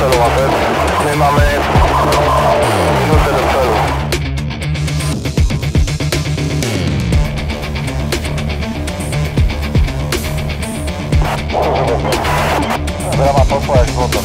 celu łapet. My mamy minutę do celu. Brama poszła jak złoto.